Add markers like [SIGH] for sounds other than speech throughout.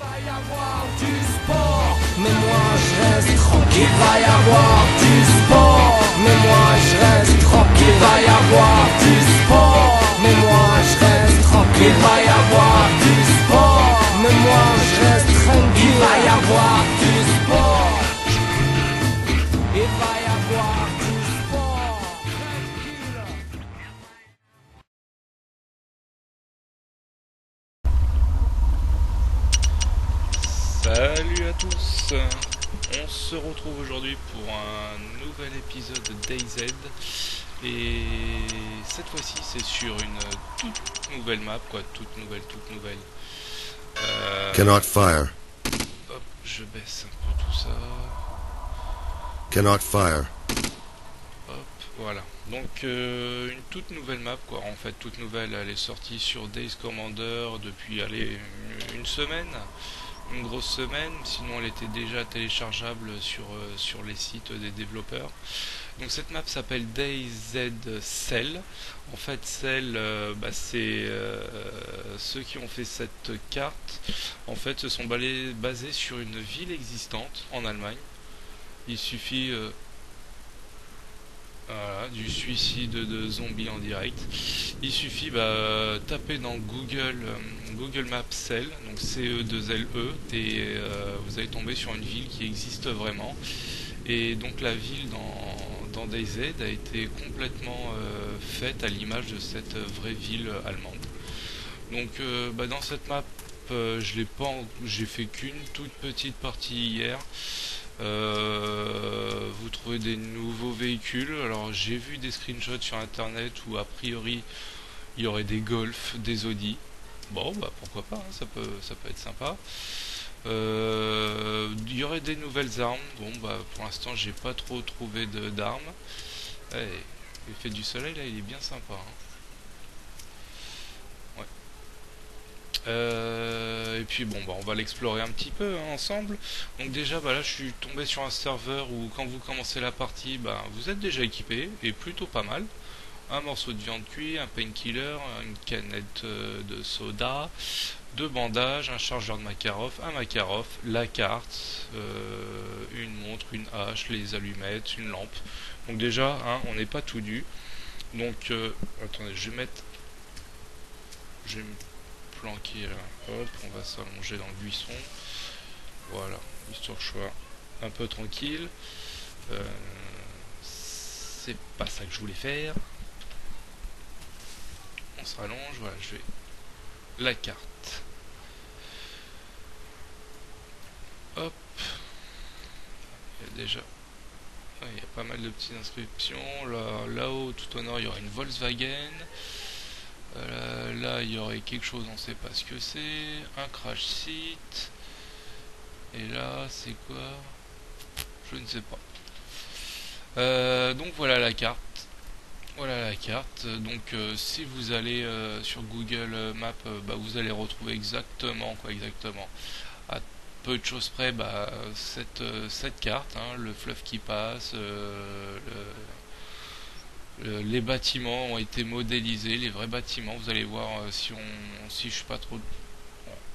va y avoir du sport, mais moi je reste tranquille. Il va y avoir du sport, mais moi je reste tranquille. Il va y avoir du sport, mais moi je reste tranquille. Il va y avoir du sport, mais moi je tranquille. Se retrouve aujourd'hui pour un nouvel épisode de DayZ et cette fois-ci c'est sur une toute nouvelle map, quoi, toute nouvelle, toute nouvelle. Euh, Cannot fire. hop, je baisse un peu tout ça. Cannot fire. Hop, voilà. Donc euh, une toute nouvelle map quoi, en fait toute nouvelle, elle est sortie sur Days Commander depuis allez, une- une semaine, une grosse semaine, sinon elle était déjà téléchargeable sur, euh, les sites des développeurs. Donc cette map s'appelle DayZ Cell. En fait Cell, euh, bah, c'est euh, ceux qui ont fait cette carte, en fait se sont balés- basés sur une ville existante en Allemagne. Il suffit voilà, du suicide de zombies en direct. Il suffit bah, taper dans Google euh, Google Maps Cell, donc CE2LE, et euh, vous allez tomber sur une ville qui existe vraiment. Et donc la ville dans, dans DayZ a été complètement euh, faite à l'image de cette vraie ville allemande. Donc euh, bah, dans cette map, euh, je l'ai pas, j'ai fait qu'une toute petite partie hier. Euh, vous trouvez des nouveaux véhicules. Alors j'ai vu des screenshots sur internet où a priori il y aurait des Golf, des Audi. Bon bah pourquoi pas, hein, ça peut être sympa. Euh, il y aurait des nouvelles armes. Bon bah pour l'instant j'ai pas trop trouvé d'armes. Ouais, L'effet du soleil là il est bien sympa. hein. Euh, et puis bon bah on va l'explorer un petit peu hein, ensemble. Donc déjà bah là je suis tombé sur un serveur où quand vous commencez la partie bah, vous êtes déjà équipé et plutôt pas mal. Un morceau de viande cuite, un painkiller, une canette euh, de soda, deux bandages, un chargeur de Makarov, un Makarov, la carte, euh, une montre, une hache, les allumettes, une lampe. Donc déjà hein, on n'est pas tout nu. Donc attendez je vais mettre planquer. Hop, on va s'allonger dans le buisson. Voilà, histoire que je sois un peu tranquille. Euh, c'est pas ça que je voulais faire. On se rallonge, voilà, je vais. La carte. Hop. Il y déjà. il y a pas mal de petites inscriptions. Là, là-haut, tout au nord, il y aura une Volkswagen. Euh, là, il y aurait quelque chose, on ne sait pas ce que c'est. Un crash site. Et là, c'est quoi? Je ne sais pas. Euh, donc voilà la carte. Voilà la carte. Donc euh, si vous allez sur Google Maps, bah, vous allez retrouver exactement quoi exactement. À peu de choses près, bah, cette, cette carte, hein, le fleuve qui passe, les bâtiments ont été modélisés, les vrais bâtiments. Vous allez voir euh, si on, si suis pas trop,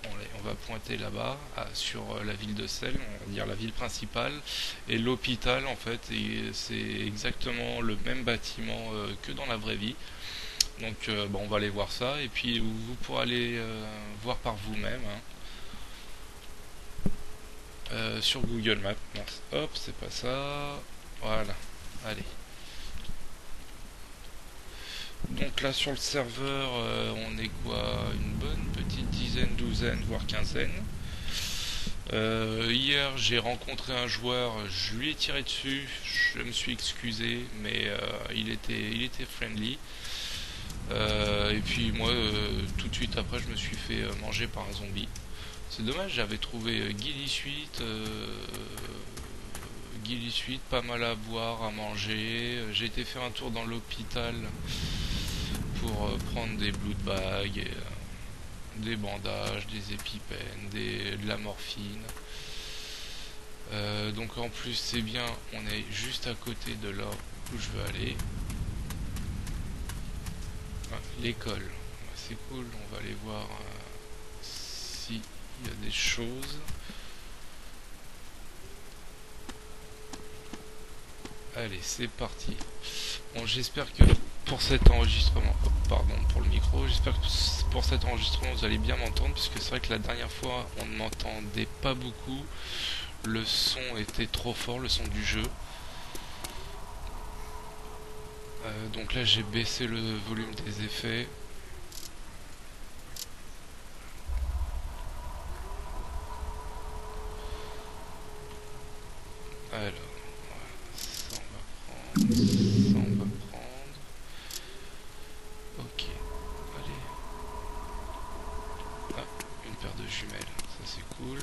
on, va pointer là-bas sur euh, la ville de Celle, on va dire la ville principale, et l'hôpital en fait. C'est exactement le même bâtiment euh, que dans la vraie vie. Donc euh, on va aller voir ça et puis vous, pourrez aller euh, voir par vous-même. hein. Euh, sur Google Maps. Hop, c'est pas ça. Voilà. Allez. Donc là sur le serveur, euh, on est quoi Une bonne petite dizaine, douzaine, voire quinzaine. Euh, hier, j'ai rencontré un joueur, je lui ai tiré dessus, je me suis excusé, mais euh, il était, friendly. Et puis moi, tout de suite après, je me suis fait manger par un zombie. C'est dommage, j'avais trouvé Gilly Suite, Gilly Suite, pas mal à boire, à manger. J'ai été faire un tour dans l'hôpital pour euh, prendre des blood bags, euh, des bandages, des épipènes, des, de la morphine. Euh, donc en plus c'est bien, on est juste à côté de là où je veux aller. L'école, c'est cool, on va aller voir euh, si il y a des choses. Allez, c'est parti. Bon, j'espère que pour cet enregistrement, pardon pour le micro, j'espère que pour cet enregistrement vous allez bien m'entendre, puisque c'est vrai que la dernière fois on ne m'entendait pas beaucoup, le son était trop fort, le son du jeu. Euh, donc là j'ai baissé le volume des effets. Alors, ça on va prendre, ça on va prendre. Ok, allez. Ah, une paire de jumelles, ça c'est cool.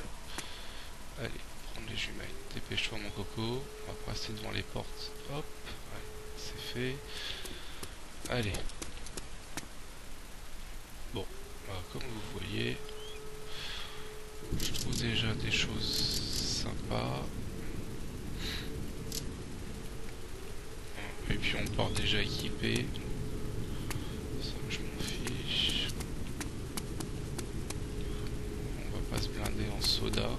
Allez, prendre les jumelles. Dépêche-toi mon coco, on va passer devant les portes. Hop, c'est fait. Allez. Bon, bah, comme vous voyez, je trouve déjà des choses sympas. Et puis on part déjà équipé. Ça, je m'en fiche. On va pas se blinder en soda. Là,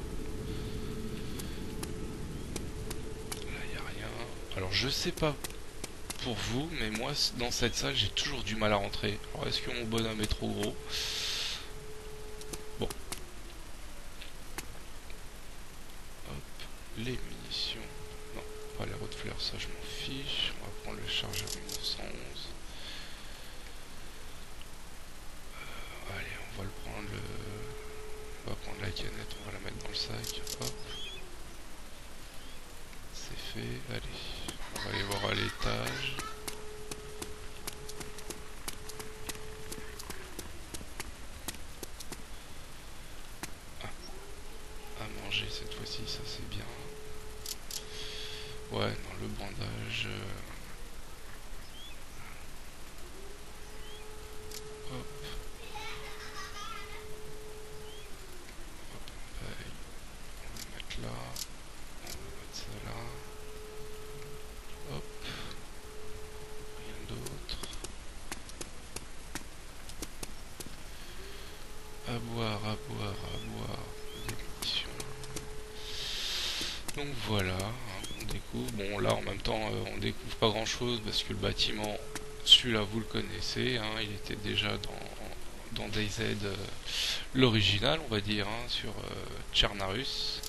il a rien. Alors, je sais pas pour vous, mais moi, dans cette salle, j'ai toujours du mal à rentrer. Alors, est-ce que mon bonhomme est trop gros? Bon. Hop, les munitions. Non, pas les de fleurs, ça je m'en fiche. On va prendre le chargeur 1911. Euh, allez, on va le prendre le... On va prendre la canette, on va la mettre dans le sac. Hop. C'est fait, allez. On va aller voir à l'étage. Ah. À manger cette fois-ci, ça c'est bien. Ouais, dans le bandage. Euh, hop. Hop, pareil. On va le mettre là. On va mettre ça là. Hop. Rien d'autre. À boire, à boire, à boire. Des munitions. Donc voilà, hein, on découvre. Bon là en même euh, on découvre pas grand chose parce que le bâtiment, celui-là vous le connaissez, hein, il était déjà dans, dans DayZ euh, l'original on va dire, hein, sur euh, Tchernarus.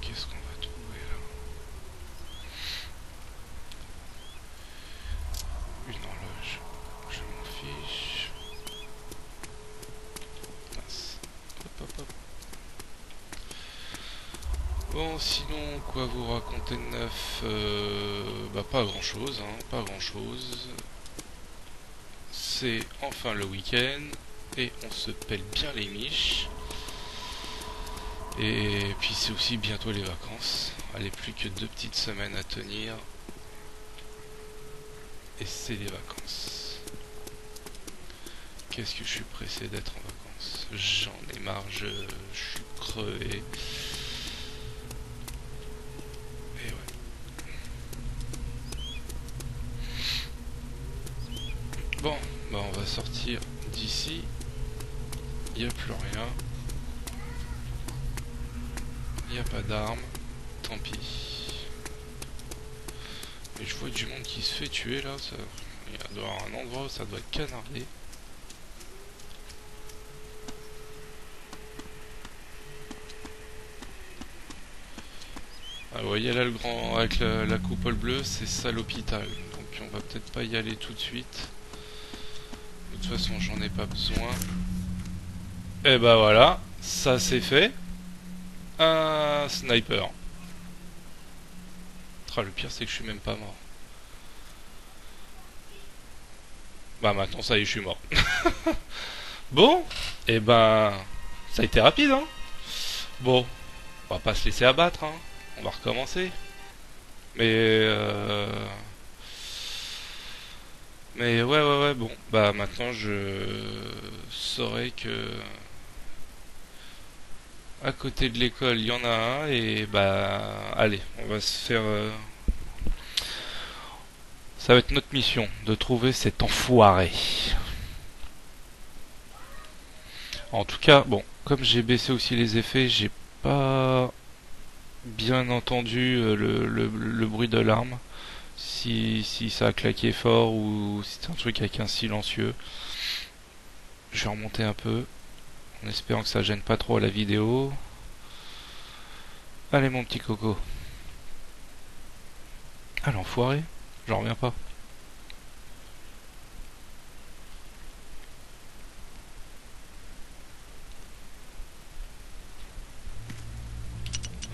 Qu'est-ce qu'on va trouver là Une horloge, je m'en fiche. Mince. Hop, hop, hop. Bon, sinon, quoi vous raconter de neuf Euh, Bah, pas grand chose, hein, pas grand chose. C'est enfin le week-end et on se pèle bien les miches. Et puis c'est aussi bientôt les vacances. Allez, plus que deux petites semaines à tenir. Et c'est les vacances. Qu'est-ce que je suis pressé d'être en vacances? J'en ai marre, je, je suis crevé. Et ouais. Bon, bah on va sortir d'ici. Il a plus rien. Il n'y a pas d'armes. Tant pis. Mais je vois du monde qui se fait tuer là. Ça... Il doit y avoir un endroit où ça doit être canardé. Ah, vous voyez là le grand avec la, la coupole bleue, c'est ça l'hôpital. Donc on va peut-être pas y aller tout de suite. De toute façon j'en ai pas besoin. Et bah voilà, ça c'est fait un sniper. Ah, le pire c'est que je suis même pas mort. Bah maintenant ça y est je suis mort. [LAUGHS] bon, et eh ben ça a été rapide hein. Bon, on va pas se laisser abattre hein. On va recommencer. Mais euh... Mais ouais, ouais, ouais, bon. Bah maintenant, je saurais que à côté de l'école, il y en a un. Et bah, allez, on va se faire... euh, Ça va être notre mission, de trouver cet enfoiré. En tout cas, bon, comme j'ai baissé aussi les effets, j'ai pas bien entendu euh, le, le- le bruit de l'arme. Si, ça a claqué fort ou si c'est un truc avec un silencieux. Je vais remonter un peu, en espérant que ça gêne pas trop la vidéo. Allez mon petit coco. Ah l'enfoiré, j'en reviens pas.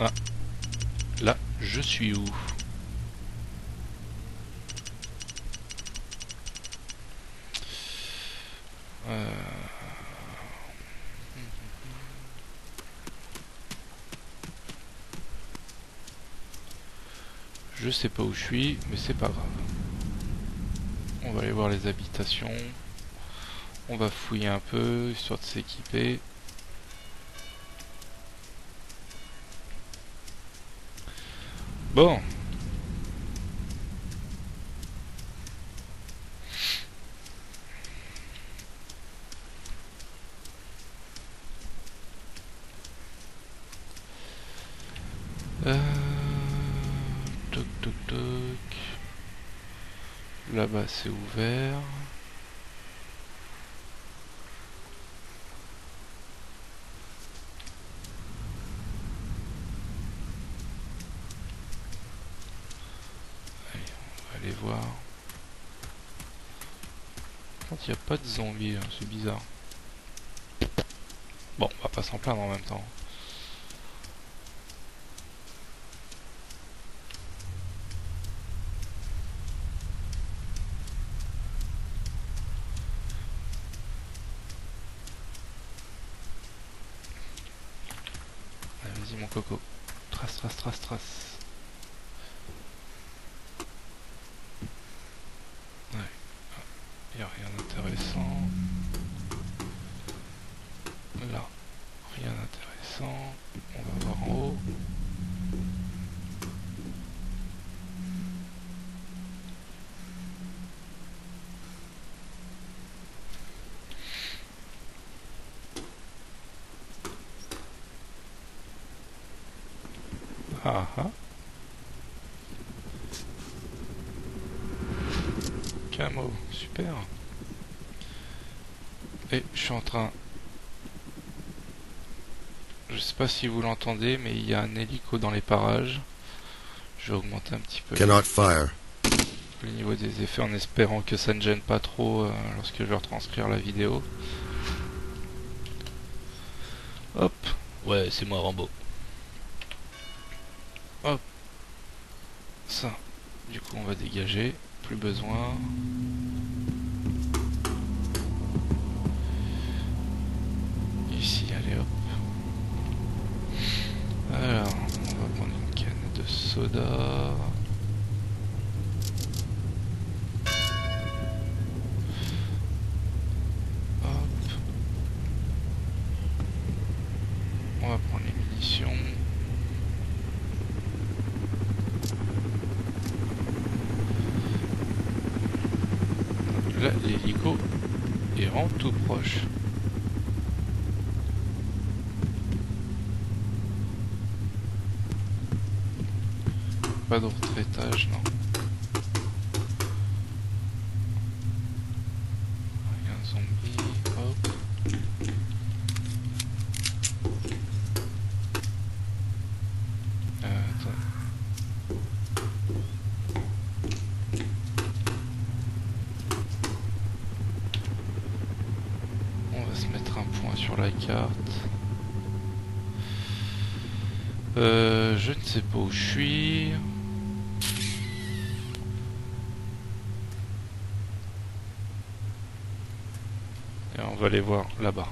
Ah. Là, je suis où? Je sais pas où je suis, mais c'est pas grave. On va aller voir les habitations. On va fouiller un peu, histoire de s'équiper. Bon. Là-bas c'est ouvert. Allez, on va aller voir. Quand il n'y a pas de zombies, hein, c'est bizarre. Bon, on va pas s'en plaindre en même temps. Allez, Vas-y mon coco. Trace, trace, trace, trace. Ouais. Il a rien d'intéressant. Là. Rien d'intéressant. On va voir en haut. Ah ah. Camo, super. Et je suis en train... Je sais pas si vous l'entendez, mais il y a un hélico dans les parages. Je vais augmenter un petit peu Cannot fire. le niveau des effets en espérant que ça ne gêne pas trop euh, lorsque je vais retranscrire la vidéo. Hop. Ouais, c'est moi Rambo. Hop. Ça. Du on va dégager. Plus besoin. Ici, allez hop. Alors, on va prendre une canne de soda. Hop. On va prendre les munitions. Là, l'hélico est vraiment tout proche. Pas d'autre étage, non. Rien de zombie, hop. Euh, attends. On va se mettre un point sur la carte. Euh, je ne sais pas où je suis. Et on va aller voir là-bas.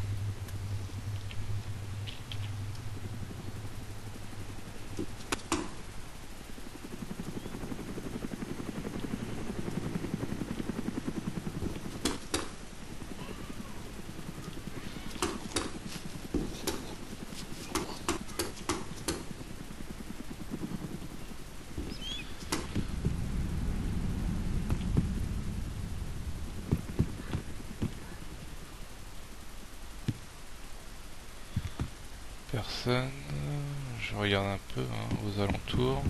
personne. Je regarde un peu hein, aux alentours.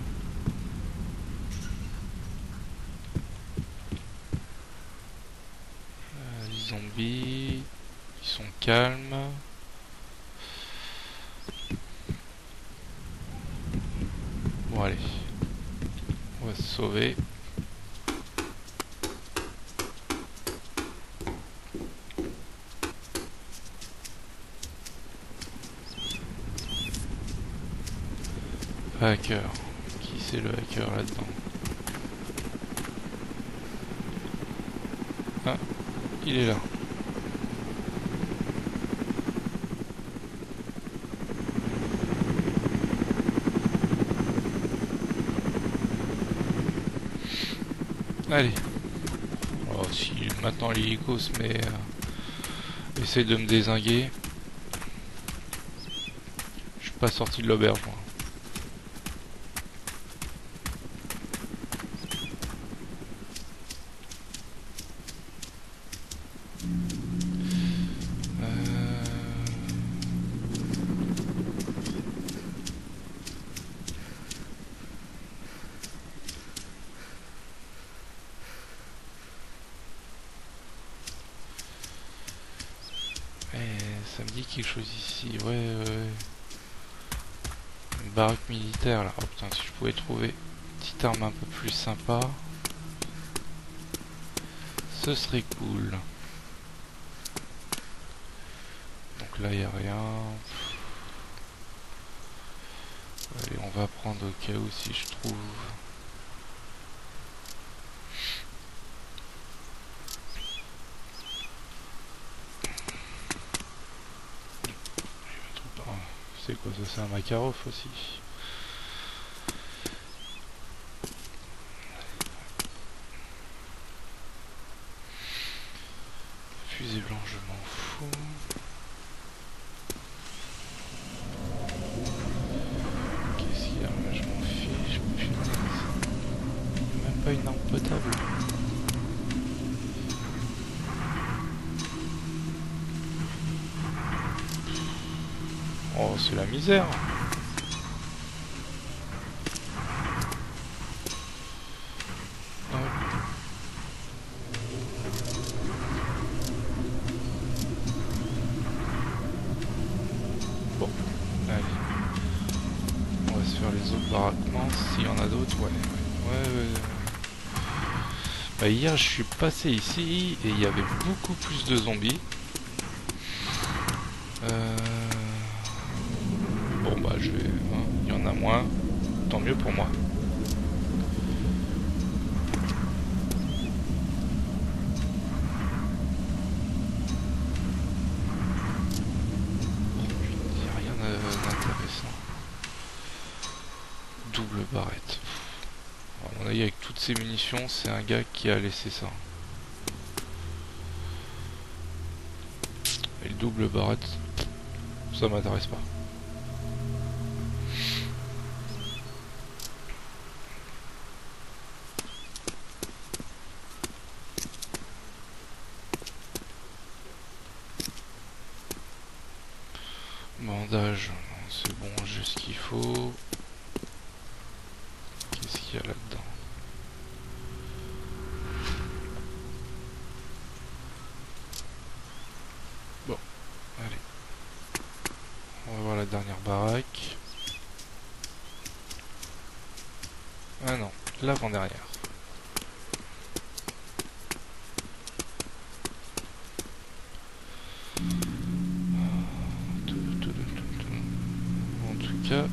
Euh, les zombies, ils sont calmes. Bon allez, on va se sauver. Hacker. Qui c'est le hacker là-dedans Ah, il est là. Allez. Oh, si maintenant l'hélico se met... Essaye de me désinguer. Je suis pas sorti de l'auberge moi. ça me dit quelque chose ici. Ouais, ouais. Une baraque militaire là. Oh putain, si je pouvais trouver une petite arme un peu plus sympa. Ce serait cool. Donc là, il n'y a rien. Allez, on va prendre au cas où si je trouve. C'est un Makarov aussi. Fusée blanche, je m'en fous. Qu'est-ce qu'il y a Je m'en fiche. Putain. Même pas une arme potable. Oh, c'est la misère. Bon, allez. On va se faire les autres baraquements. S'il y en a d'autres, ouais. Ouais, ouais, ouais. Bah, hier, je suis passé ici et il y avait beaucoup plus de zombies. Euh... Bon bah je vais... Hein, il y en a moins, tant mieux pour moi. A rien d'intéressant. Double barrette. À mon avis avec toutes ces munitions, c'est un gars qui a laissé ça. Et le double barrette, ça m'intéresse pas. Bandage, c'est bon, j'ai ce qu'il faut. Qu'est-ce qu'il y a là-dedans Bon, allez. On va voir la dernière baraque. Ah non, l'avant-dernière.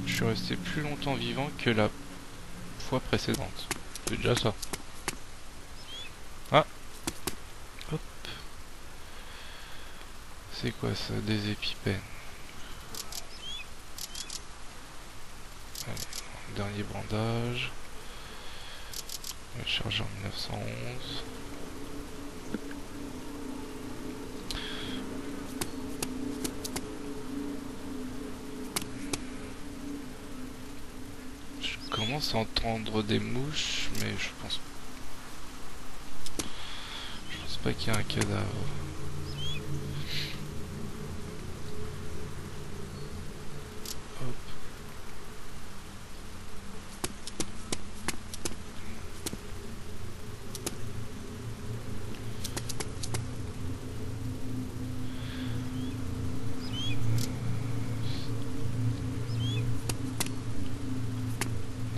je suis resté plus longtemps vivant que la fois précédente. C'est déjà ça. Ah Hop C'est quoi ça? Des épipènes. Allez, dernier bandage. Va charger en 1911. commence à entendre des mouches, mais je pense... Je pense pas qu'il y ait un cadavre.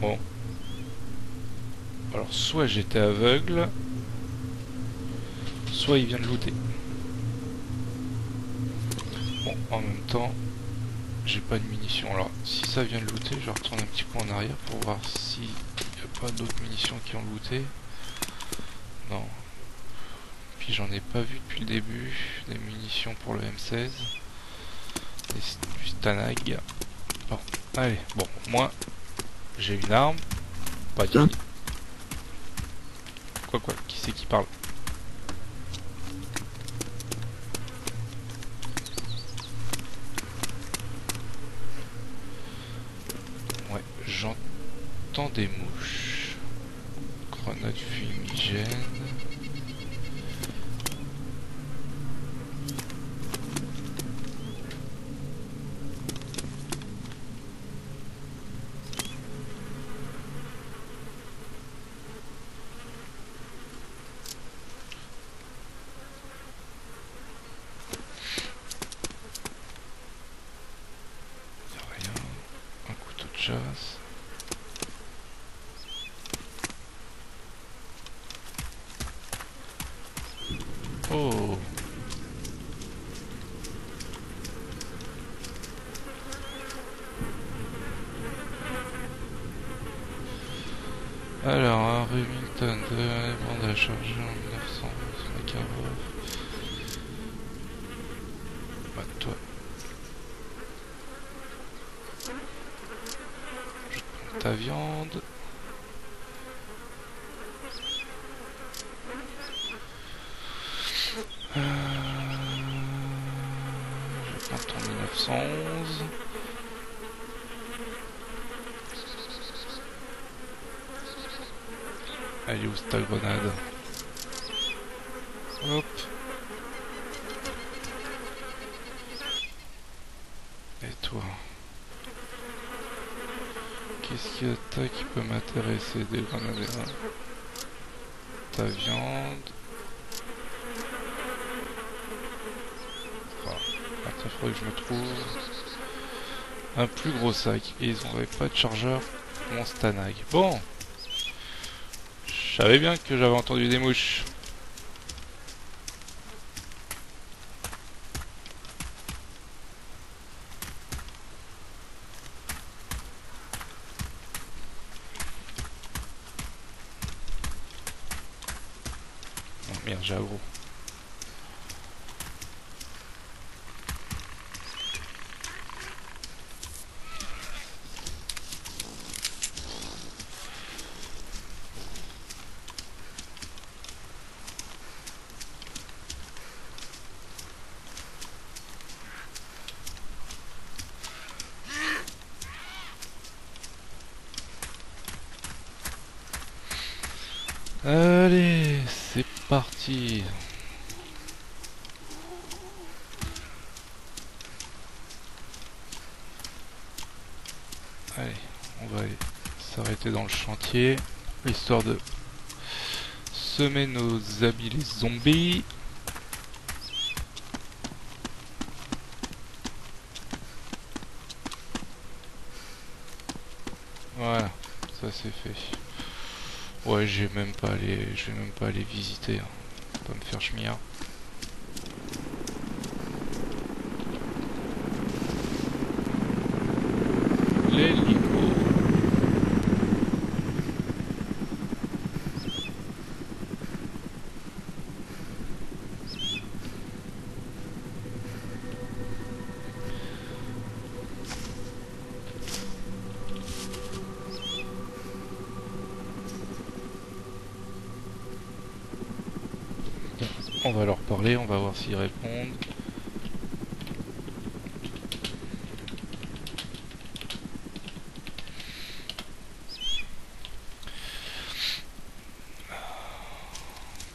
Bon. Alors soit j'étais aveugle, soit il vient de looter. Bon, en même temps, j'ai pas de munitions. Alors, si ça vient de looter, je retourne un petit peu en arrière pour voir s'il n'y a pas d'autres munitions qui ont looté. Non. Puis j'en ai pas vu depuis le début. Des munitions pour le M16. du Stanag. Bon, allez, bon, moi, j'ai une arme. Pas de Quoi, quoi Qui c'est qui parle Ouais, j'entends des mouches. Grenade fumigène. Alors, Remington de à charger en 1900, Makarov. Bah, toi. Je prends ta viande. Euh... Je prends ton 1911. Allez, où ta grenade Hop. Et toi Qu'est-ce qu'il y a toi qui peut m'intéresser des grenades Ta viande. il faudrait que je me trouve un plus gros sac. Et ils n'auraient pas de chargeur mon Stanag. Bon Je savais bien que j'avais entendu des mouches. Oh merde, j'ai agro. Allez, c'est parti. Allez, on va aller s'arrêter histoire de semer nos habits les zombies. Voilà, ça c'est fait. Ouais, j'ai même pas aller, je vais même pas aller visiter, hein. pas me faire chemir. L'hélico. On va leur s'ils répondent.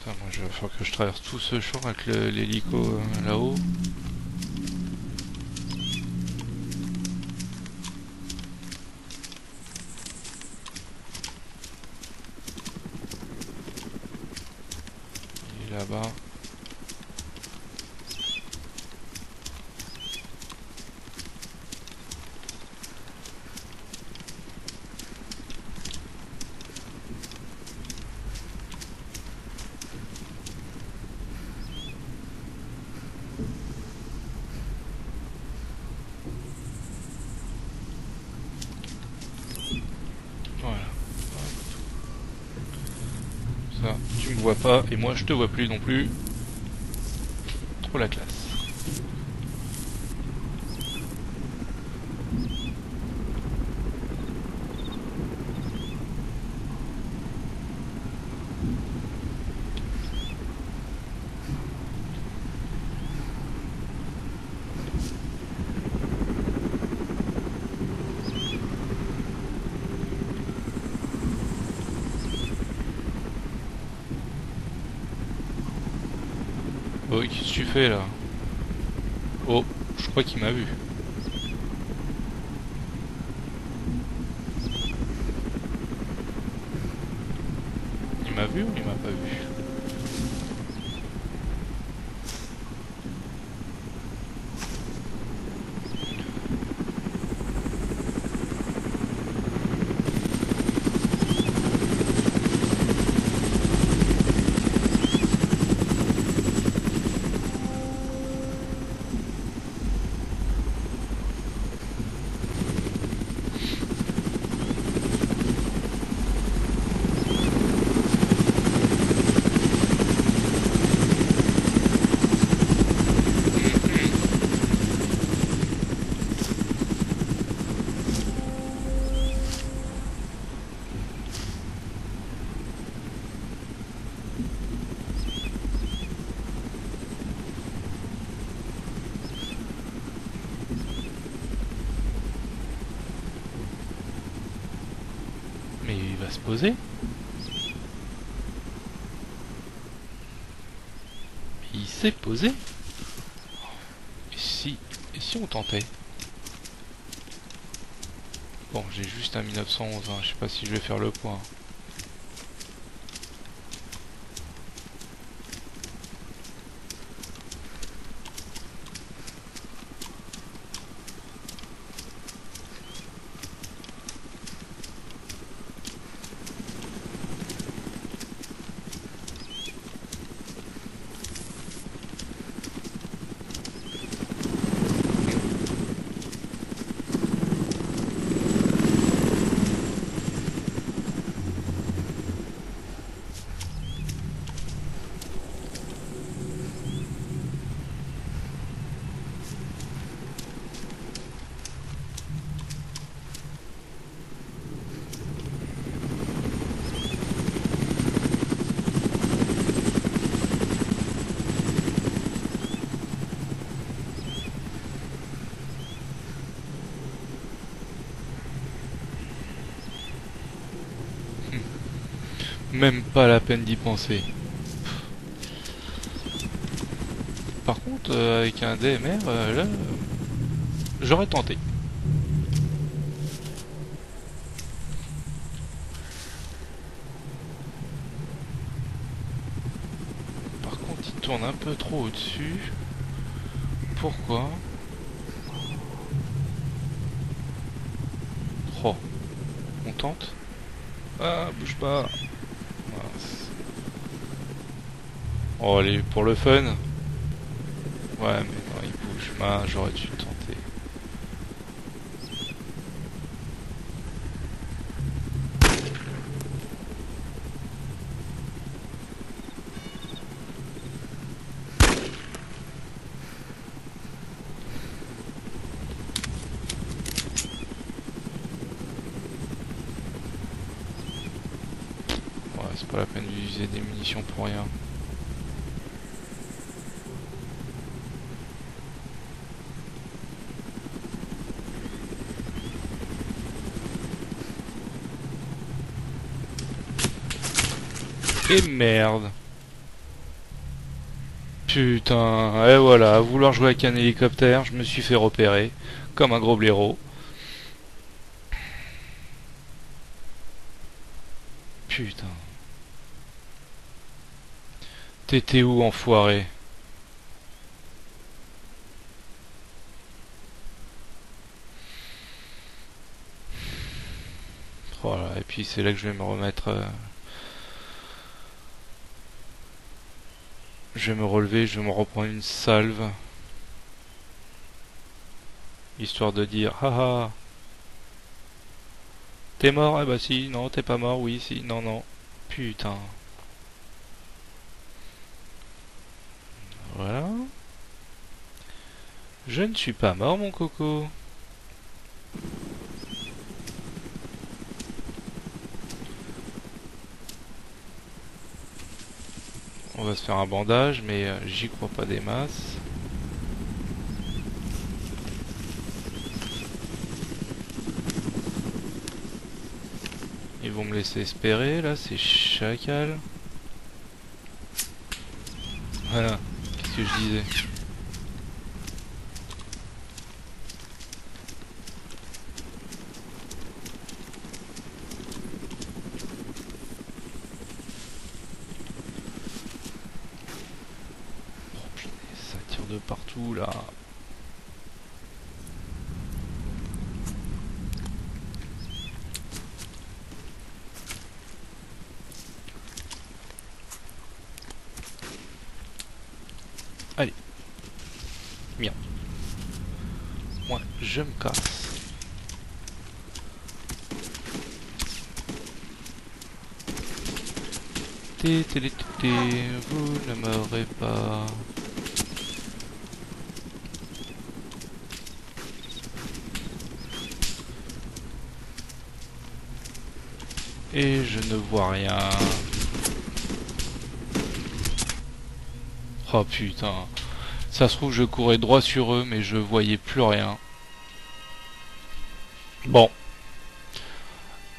Moi je vais falloir que je traverse tout ce champ avec l'hélico euh, là-haut. Il est là-bas. vois pas, et moi je te vois plus non plus. Trop la classe. Oh, qu'est-ce que tu fais là? Oh, je crois qu'il m'a vu. Il m'a vu ou il m'a pas vu Mais il va se poser. Il s'est posé. Et si... Et si on tentait? Bon, j'ai juste un 1911, hein, je sais pas si je vais faire le point. Même pas la peine d'y penser. Par contre, euh, avec un DMR, euh, là, j'aurais tenté. Par contre, il tourne un peu trop au-dessus. Pourquoi? Oh, on tente? Ah, bouge pas Oh, allez, pour le fun. Ouais, mais non, il bouge. Ah, j'aurais dû tenter. Ouais, c'est pas la peine d'utiliser des munitions pour rien. Et merde. Putain, et voilà, à vouloir jouer avec un hélicoptère, je me suis fait repérer, comme un gros blaireau. Putain. T'étais où, enfoiré? Voilà, et puis c'est là que je vais me remettre... euh, Je vais me relever, je vais me reprendre une salve. Histoire de dire, haha, t'es mort, eh bah si, non, t'es pas mort, oui, si, non, non, putain. Voilà. Je ne suis pas mort, mon coco. On va se faire un bandage, mais euh, j'y crois pas des masses. Ils vont me laisser espérer, là, c'est chacal. Voilà, qu'est-ce que je disais Oh putain, ça tire de partout là. Allez. Bien. Moi, je me casse. Té, té, té, té, vous ne m'aurez pas. Et je ne vois rien. Oh putain. Ça se trouve, je courais droit sur eux, mais je voyais plus rien. Bon.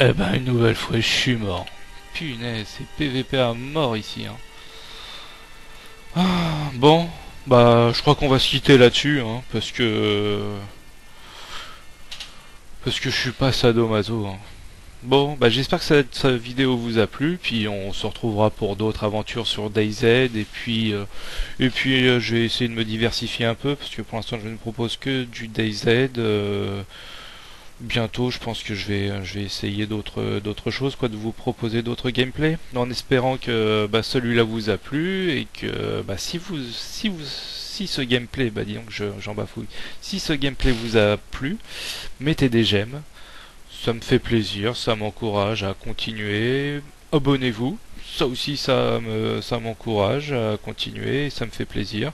Eh ben, une nouvelle fois, je suis mort. Punaise, c'est PVP à mort ici. Hein. Ah, bon. Bah, je crois qu'on va se quitter là-dessus, hein, parce que... Parce que je suis pas sadomaso. Hein. Bon, bah j'espère que cette, vidéo vous a plu, puis on se retrouvera pour d'autres aventures sur DayZ, et puis euh, et puis euh, je vais essayer de me diversifier un peu, parce que pour l'instant je ne propose que du DayZ. Euh, bientôt, je pense que je vais je vais essayer d'autres d'autres choses, quoi, de vous proposer d'autres gameplays, en espérant que bah, celui-là vous a plu et que bah, si vous si vous si ce gameplay, bah disons que j'en bafouille, si ce gameplay vous a plu, mettez des j'aime ça me fait plaisir, ça m'encourage à continuer. Abonnez-vous, ça aussi ça me ça m'encourage à continuer, ça me fait plaisir.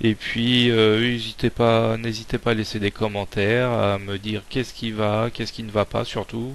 Et puis euh, n'hésitez pas n'hésitez pas à laisser des commentaires, à me dire qu'est-ce qui va, qu'est-ce qui ne va pas surtout.